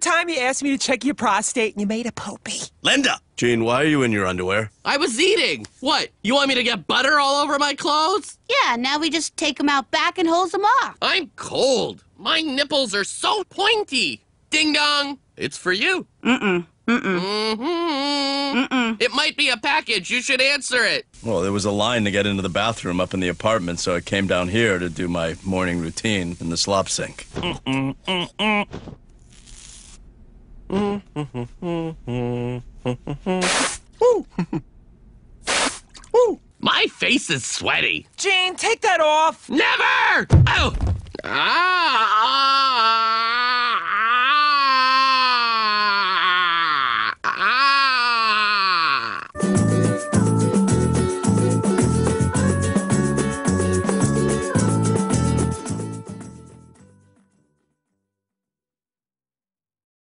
time you asked me to check your prostate and you made a poopy. Linda! Gene, why are you in your underwear? I was eating. What? You want me to get butter all over my clothes? Yeah, now we just take them out back and hose them off. I'm cold. My nipples are so pointy. Ding dong. It's for you. Mm-mm. Mm-mm. Mm-hmm. It might be a package. You should answer it. Well, there was a line to get into the bathroom up in the apartment, so I came down here to do my morning routine in the slop sink. My face is sweaty. Gene, take that off. Never! Oh! Ah!